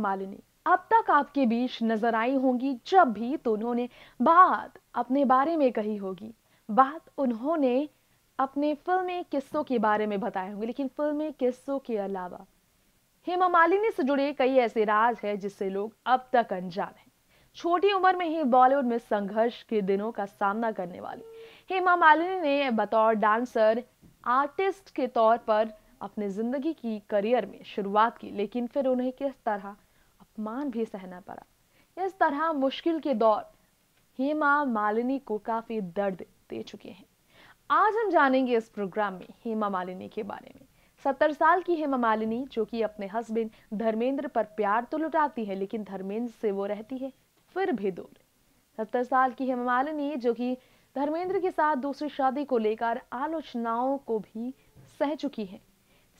मालिनी, अब तक आपके बीच नज़र आई होंगी जब भी तो उन्होंने बात अपने बारे में कही होगी। बात उन्होंने अपने फिल्मी किस्सों के बारे में बताए होंगे, लेकिन फिल्मी किस्सों के अलावा हेमा मालिनी से जुड़े कई ऐसे राज हैं जिससे लोग अब तक अनजान हैं। छोटी उम्र में ही बॉलीवुड में संघर्ष के दिनों का सामना करने वाली हेमा मालिनी ने बतौर डांसर, आर्टिस्ट के तौर पर अपने ज़िंदगी की करियर में शुरुआत की, लेकिन फिर उन्हें किस तरह अपमान भी सहना पड़ा। इस तरह मुश्किल के दौर हेमा, मालिनी को काफ़ी दर्द दे चुके हैं। आज हम जानेंगे इस प्रोग्राम में हेमा मालिनी के बारे में। सत्तर साल की हेमा मालिनी, जो कि अपने हस्बैंड धर्मेंद्र पर प्यार तो लुटाती है, लेकिन धर्मेंद्र से वो रहती है, फिर भी दूर। सत्तर साल की हेमा मालिनी, जो कि धर्मेंद्र के साथ दूसरी शादी को लेकर आलोचनाओं को भी सह चुकी है।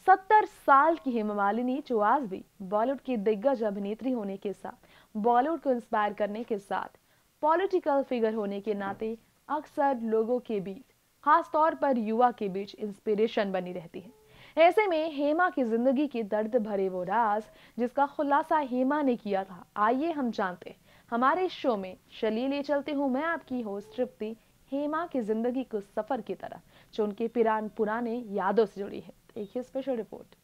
सत्तर साल की हेमा मालिनी जो आज भी बॉलीवुड की दिग्गज अभिनेत्री होने के साथ, बॉलीवुड को इंस्पायर करने के साथ पॉलिटिकल फिगर होने के नाते अक्सर लोगों के बीच खास तौर पर युवा के बीच इंस्पिरेशन बनी रहती है। ऐसे में हेमा की ज़िंदगी के दर्द भरे वो राज, जिसका खुलासा हेमा ने किया था, आइए हम जानते हमारे शो में चलिए ले चलते हूँ मैं आपकी होस्ट तृप्ति, हेमा की ज़िंदगी को सफ़र की तरह, जो उनके पिरान पुराने यादों से जुड़ी है। देखिए स्पेशल रिपोर्ट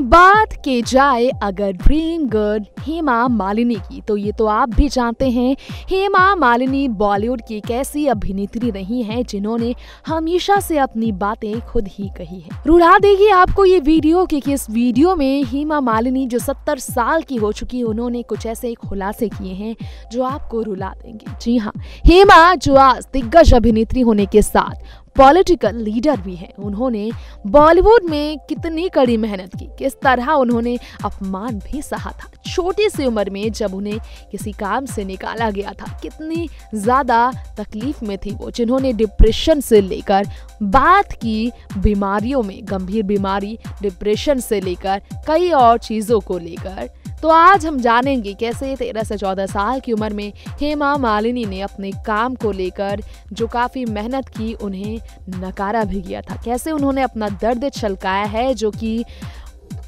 बात की जाए अगर ड्रीम गर्ल हेमा मालिनी की तो ये तो आप भी जानते हैं, हेमा मालिनी बॉलीवुड की एक ऐसी अभिनेत्री रही हैं जिन्होंने हमेशा से अपनी बातें खुद ही कही है। रुला देगी आपको ये वीडियो, क्योंकि इस वीडियो में हेमा मालिनी जो सत्तर साल की हो चुकी है, उन्होंने कुछ ऐसे खुलासे किए हैं जो आपको रुला देंगे। जी हाँ हेमा जो आज दिग्गज अभिनेत्री होने के साथ पॉलिटिकल लीडर भी हैं। उन्होंने बॉलीवुड में कितनी कड़ी मेहनत की, किस तरह उन्होंने अपमान भी सहा था। छोटी सी उम्र में जब उन्हें किसी काम से निकाला गया था, कितनी ज़्यादा तकलीफ़ में थी वो, जिन्होंने डिप्रेशन से लेकर बात की, बीमारियों में, गंभीर बीमारी डिप्रेशन से लेकर कई और चीज़ों को लेकर। तो आज हम जानेंगे कैसे तेरह से चौदह साल की उम्र में हेमा मालिनी ने अपने काम को लेकर जो काफ़ी मेहनत की, उन्हें नकारा भी गया था। कैसे उन्होंने अपना दर्द छलकाया है, जो कि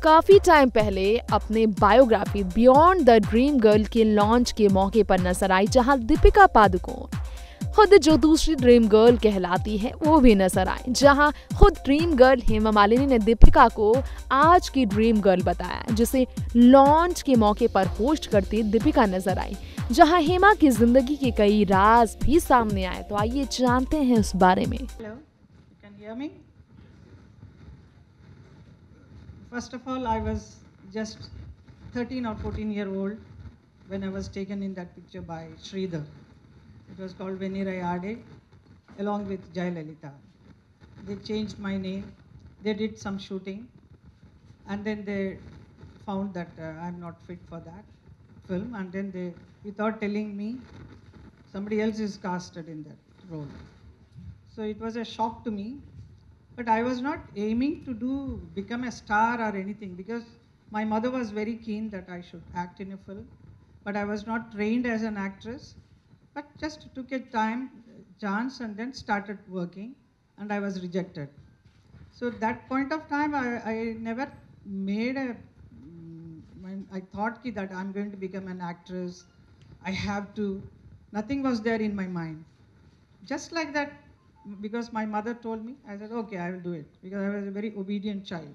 काफ़ी टाइम पहले अपने biography beyond the dream girl के लॉन्च के मौके पर नज़र आई, जहाँ दीपिका पादुकोण खुद जो दूसरी ड्रीम गर्ल कहलाती है, वो भी नज़र आए, जहाँ खुद ड्रीम गर्ल हेमा मालिनी ने दीपिका को आज की ड्रीम गर्ल बताया, जिसे लॉन्च के मौके पर होस्ट करती दीपिका नज़र आई। जहाँ हेमा की ज़िंदगी के कई राज भी सामने आए तो आइए जानते हैं उस बारे में First of all, I was just 13 or 14 year old when I was taken in that picture by Sridhar. It was called Venirayade along with Jayalalitha. They changed my name. They did some shooting and then they found that uh, I'm not fit for that film and then they, without telling me, somebody else is casted in that role. So it was a shock to me. But I was not aiming to do become a star or anything because my mother was very keen that I should act in a film. But I was not trained as an actress but just took a time chance and then started working and I was rejected. So that point of time, I, I never made a, mm, I thought that I'm going to become an actress, I have to, nothing was there in my mind. Just like that, because my mother told me, I said, okay, I will do it, because I was a very obedient child.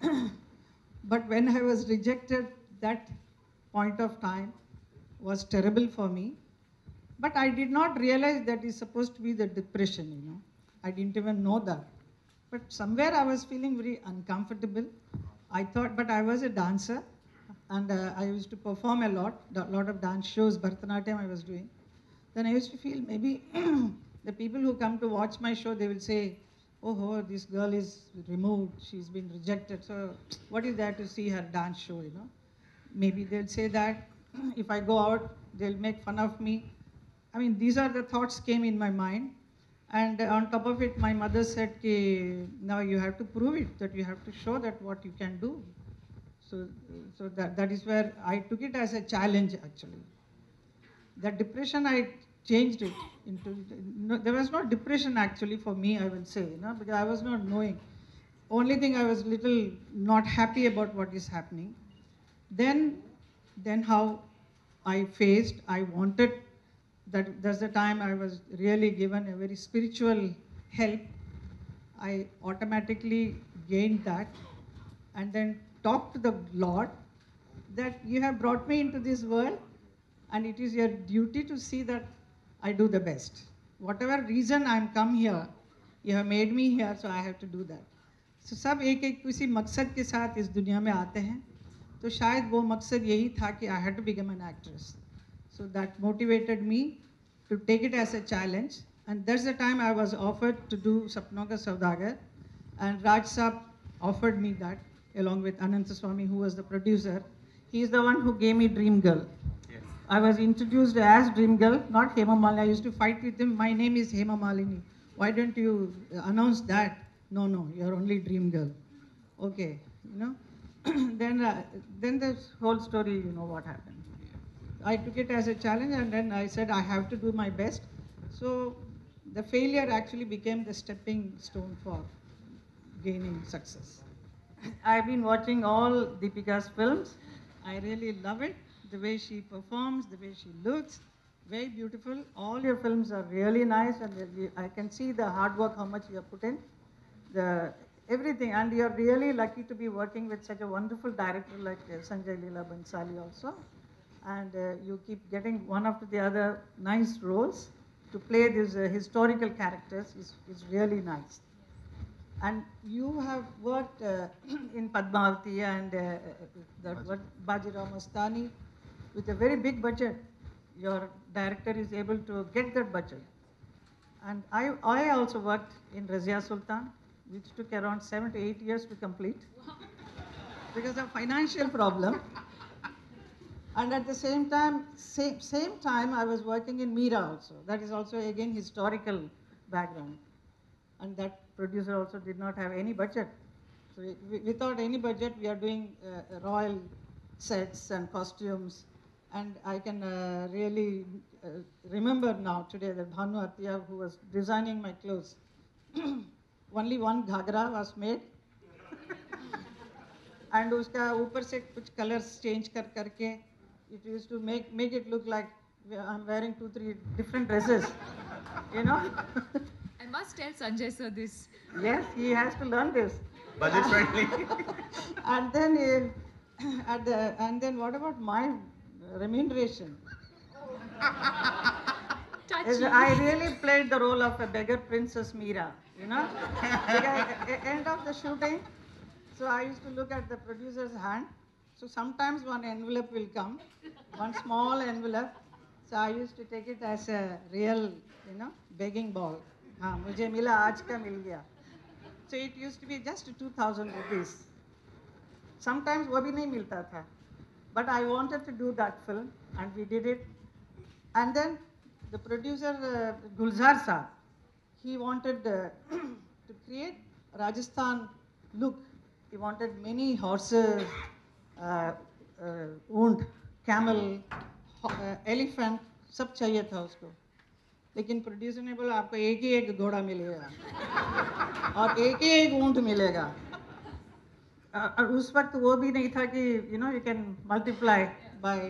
but when I was rejected, that point of time was terrible for me. But I did not realize that is supposed to be the depression, you know. I didn't even know that. But somewhere I was feeling very uncomfortable. I thought, but I was a dancer and uh, I used to perform a lot, a lot of dance shows, Bharatanatyam I was doing. Then I used to feel maybe the people who come to watch my show, they will say, oh, oh, this girl is removed, she's been rejected. So what is there to see her dance show, you know? maybe they'll say that if I go out, they'll make fun of me. I mean, these are the thoughts came in my mind. And on top of it, my mother said, now you have to prove it, that you have to show that what you can do. So, so that, that is where I took it as a challenge, actually. That depression, I changed it into, no, there was no depression actually for me, I will say, you know, because I was not knowing. only thing I was little not happy about what is happening. Then, then how I faced, I wanted that that's the time I was really given a very spiritual help. I automatically gained that and then talked to the Lord that you have brought me into this world and it is your duty to see that I do the best. Whatever reason I'm come here, you have made me here, so I have to do that. So सब एक एक किसी मकसद के साथ इस दुनिया में आते हैं तो शायद वो मकसद यही था कि I had to become an actress so that motivated me to take it as a challenge and that's the time I was offered to do Sapnon Ka Saudagar and राज साहब offered me that along with Ananta Swami who was the producer he is the one who gave me dream girl I was introduced as Dream Girl, not Hema Malini. I used to fight with him. My name is Hema Malini. Why don't you announce that? No, no, you're only Dream Girl. Okay, you know. then, uh, then the whole story, you know what happened. I took it as a challenge, and then I said I have to do my best. So the failure actually became the stepping stone for gaining success. I've been watching all Deepika's films. I really love it the way she performs, the way she looks, very beautiful. All your films are really nice, and I can see the hard work, how much you have put in, the everything. And you're really lucky to be working with such a wonderful director like uh, Sanjay Leela Bansali also. And uh, you keep getting one after the other nice roles to play these uh, historical characters is, is really nice. And you have worked uh, in Padmavati and uh, that what Bajirao Mastani with a very big budget, your director is able to get that budget. And I, I also worked in Razia Sultan, which took around seven to eight years to complete because of financial problem. And at the same time, same, same time, I was working in Mira also. That is also again historical background. And that producer also did not have any budget. So we, without any budget, we are doing uh, royal sets and costumes and I can uh, really uh, remember now today that Bhanu Athiya, who was designing my clothes, only one ghagra was made. and उसका ऊपर से कुछ colors change कर करके it used to make make it look like I'm wearing two three different dresses, you know. I must tell Sanjay sir this. Yes, he has to learn this. Budget friendly. and then, uh, at the, and then what about my remuneration. I really played the role of a beggar princess Meera, you know. end of the shooting, so I used to look at the producer's hand. So sometimes one envelope will come, one small envelope. So I used to take it as a real, you know, begging ball. हाँ मुझे मिला, आज का मिल गया। So it use to be just two thousand rupees sometimes वो भी नहीं मिलता था। But I wanted to do that film and we did it and then the producer Gulzar sahab he wanted to create Rajasthan look he wanted many horse ऊँट camel elephant सब चाहिए था उसको। लेकिन प्रोड्यूसर ने बोला आपको एक ही एक घोड़ा मिलेगा। और एक ही एक ऊँट मिलेगा। और उस वक्त वो भी नहीं था कि you know you can multiply by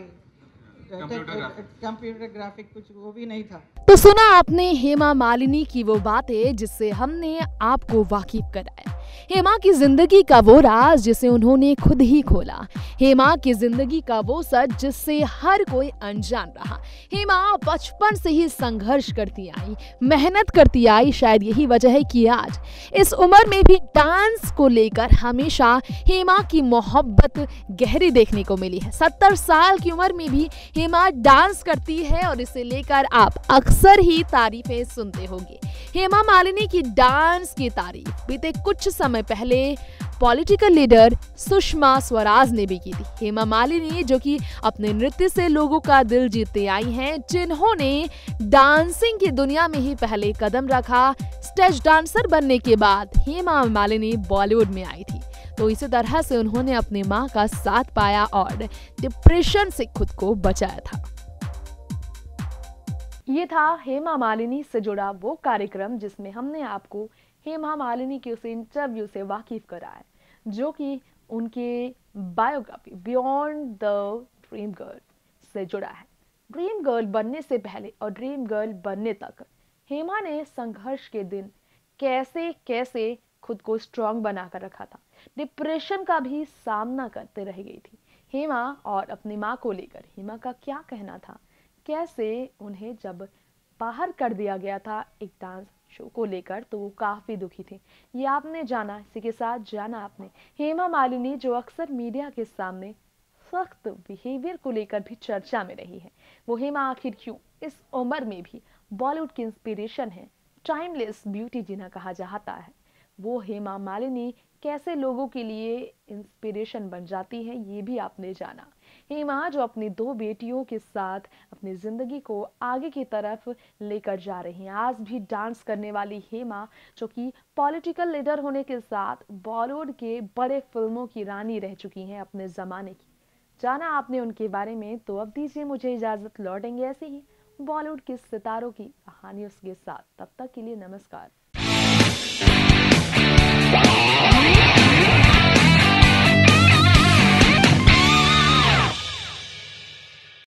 computer graphic कुछ वो भी नहीं था। तो सुना आपने हेमा मालिनी की वो बातें जिससे हमने आपको वाकिफ कराया। हेमा की ज़िंदगी का वो राज जिसे उन्होंने खुद ही खोला। हेमा की ज़िंदगी का वो सच जिससे हर कोई अनजान रहा। हेमा बचपन से ही संघर्ष करती आई, मेहनत करती आई, शायद यही वजह है कि आज इस उम्र में भी डांस को लेकर हमेशा हेमा की मोहब्बत गहरी देखने को मिली है। सत्तर साल की उम्र में भी हेमा डांस करती है और इसे लेकर आप अक्सर ही तारीफें सुनते होंगे। हेमा मालिनी की डांस की तारीफ़। बीते कुछ समय पहले पॉलिटिकल लीडर सुषमा स्वराज ने भी की थी। हेमा मालिनी, जो कि अपने नृत्य से लोगों का दिल जीतते आई हैं, जिन्होंने डांसिंग की दुनिया में ही पहले कदम रखा। स्टेज डांसर बनने के बाद हेमा मालिनी बॉलीवुड में आई थी। तो इसी तरह से उन्होंने अपनी माँ का साथ पाया और डिप्रेशन से खुद को बचाया था। ये था हेमा मालिनी से जुड़ा वो कार्यक्रम जिसमें हमने आपको हेमा मालिनी के उस इंटरव्यू से वाकिफ कराया, जो कि उनके biography beyond the dream girl से जुड़ा है। ड्रीम गर्ल बनने से पहले और ड्रीम गर्ल बनने तक हेमा ने संघर्ष के दिन कैसे कैसे खुद को स्ट्रांग बनाकर रखा था। डिप्रेशन का भी सामना करते रह गई थी। हेमा और अपनी माँ को लेकर हेमा का क्या कहना था? कैसे उन्हें जब बाहर कर दिया गया था एक डांस शो को लेकर तो वो काफ़ी दुखी थे। ये आपने जाना, इसी के साथ जाना आपने। हेमा मालिनी, जो अक्सर मीडिया के सामने सख्त बिहेवियर को लेकर भी चर्चा में रही है, वो हेमा आखिर क्यों? इस उम्र में भी बॉलीवुड की इंस्पिरेशन है टाइमलेस ब्यूटी जिन्हें कहा जाता है। वो हेमा मालिनी कैसे लोगों के लिए इंस्पिरेशन बन जाती है, ये भी आपने जाना। हेमा जो अपनी दो बेटियों के साथ अपनी ज़िंदगी को आगे की तरफ़ लेकर जा रही हैं। आज भी डांस करने वाली हेमा, जो कि पॉलिटिकल लीडर होने के साथ बॉलीवुड के बड़े फ़िल्मों की रानी रह चुकी हैं अपने ज़माने की। जाना आपने उनके बारे में तो अब दीजिए मुझे इजाज़त। लौटेंगे ऐसे ही बॉलीवुड के सितारों की कहानियों के साथ। तब तक के लिए नमस्कार।